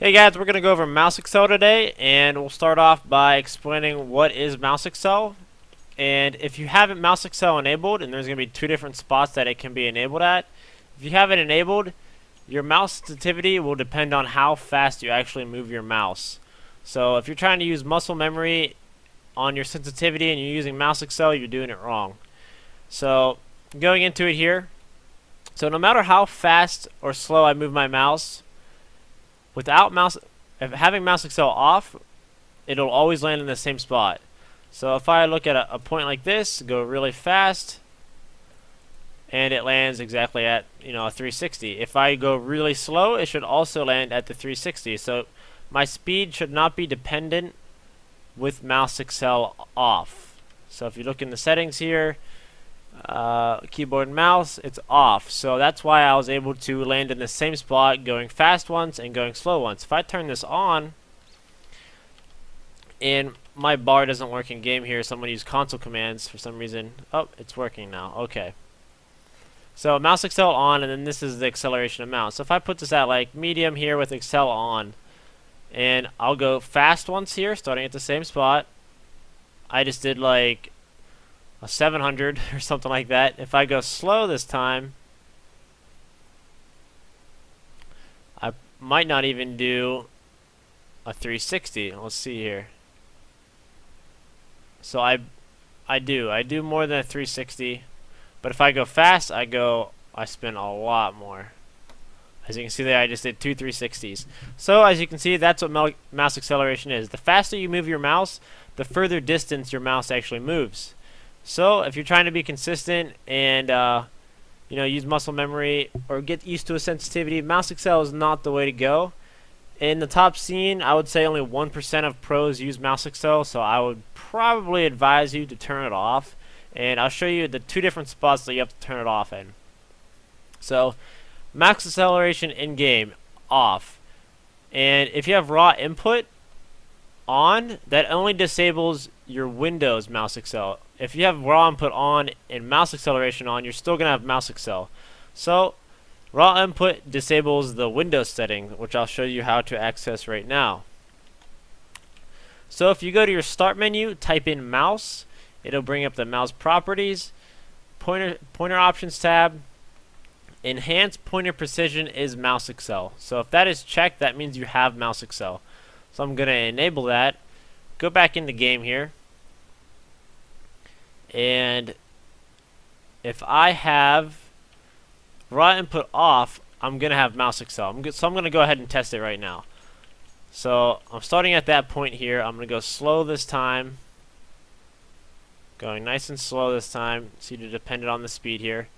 Hey guys, we're going to go over Mouse accel today, and we'll start off by explaining what is Mouse accel. And if you haven't Mouse accel enabled, and there's going to be two different spots that it can be enabled at, if you have it enabled, your mouse sensitivity will depend on how fast you actually move your mouse. So if you're trying to use muscle memory on your sensitivity and you're using Mouse Excel, you're doing it wrong. So going into it here, so no matter how fast or slow I move my mouse, without mouse, if having mouse accel off, it'll always land in the same spot. So if I look at a, a point like this, go really fast, and it lands exactly at you know a 360. If I go really slow, it should also land at the 360. So my speed should not be dependent with mouse accel off. So if you look in the settings here, uh, keyboard mouse, it's off. So that's why I was able to land in the same spot, going fast once and going slow once. If I turn this on, and my bar doesn't work in game here, so I'm going to use console commands for some reason. Oh, it's working now. Okay. So mouse accel on, and then this is the acceleration amount. So if I put this at like medium here with accel on, and I'll go fast once here, starting at the same spot. I just did like a 700 or something like that. If I go slow this time, I might not even do a 360. Let's see here. So I I do. I do more than a 360. But if I go fast, I go I spin a lot more. As you can see there, I just did two 360s. So as you can see, that's what mouse acceleration is. The faster you move your mouse, the further distance your mouse actually moves. So if you're trying to be consistent and uh, you know use muscle memory or get used to a sensitivity, mouse accel is not the way to go. In the top scene, I would say only 1% of pros use mouse accel, so I would probably advise you to turn it off. And I'll show you the two different spots that you have to turn it off in. So, max acceleration in game, off. And if you have raw input on, that only disables your Windows mouse accel if you have raw input on and mouse acceleration on, you're still going to have mouse accel. So, raw input disables the Windows setting, which I'll show you how to access right now. So if you go to your start menu, type in mouse, it'll bring up the mouse properties, pointer, pointer options tab, enhanced pointer precision is mouse accel. So if that is checked, that means you have mouse accel. So I'm going to enable that. Go back in the game here. And if I have raw input off, I'm going to have mouse accel. I'm so I'm going to go ahead and test it right now. So I'm starting at that point here. I'm going to go slow this time. Going nice and slow this time. See to depend on the speed here.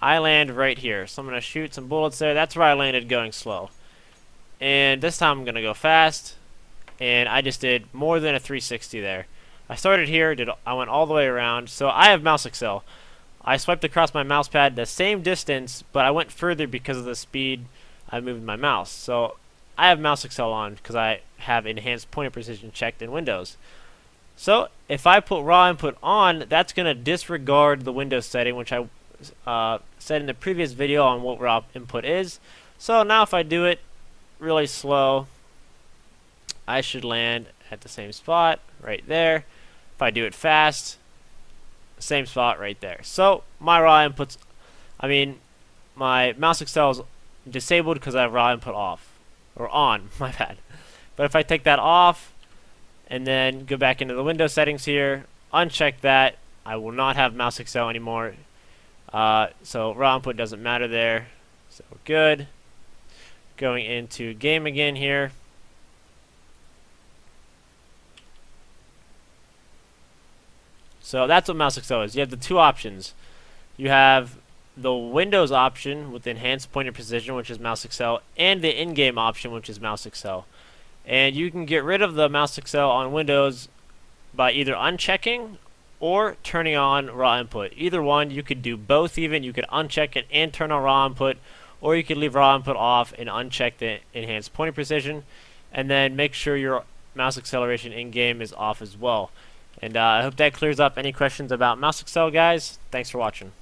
I land right here. So I'm going to shoot some bullets there. That's where I landed going slow. And this time I'm going to go fast. And I just did more than a 360 there. I started here, did I went all the way around, so I have mouse accel. I swiped across my mouse pad the same distance, but I went further because of the speed I moved my mouse. So I have mouse accel on because I have enhanced pointer precision checked in Windows. So if I put raw input on, that's going to disregard the Windows setting, which I uh, said in the previous video on what raw input is. So now if I do it really slow, I should land at the same spot right there. If I do it fast, same spot right there. So my raw inputs, I mean, my mouse accel is disabled because I have raw input off, or on, my bad. But if I take that off, and then go back into the window settings here, uncheck that, I will not have mouse accel anymore. Uh, so raw input doesn't matter there. So good. Going into game again here. So that's what mouse accel is. You have the two options. You have the Windows option with enhanced pointer precision, which is mouse accel, and the in-game option, which is mouse accel. And you can get rid of the mouse accel on Windows by either unchecking or turning on raw input. Either one, you could do both even. You could uncheck it and turn on raw input, or you could leave raw input off and uncheck the enhanced pointer precision, and then make sure your mouse acceleration in-game is off as well. And uh, I hope that clears up any questions about mouse accel, guys. Thanks for watching.